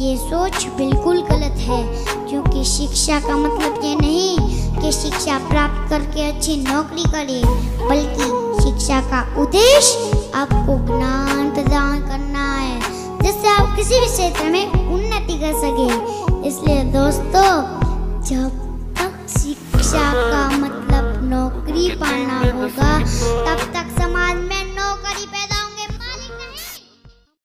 ये सोच बिल्कुल गलत है, क्योंकि शिक्षा का मतलब ये नहीं कि शिक्षा प्राप्त करके अच्छी नौकरी करें, बल्कि शिक्षा का उद्देश्य आपको ज्ञान प्रदान करना है, जिससे आप किसी भी क्षेत्र में उन्नति कर सके। इसलिए दोस्तों, जब तक शिक्षा का मतलब नौकरी पाना होगा तब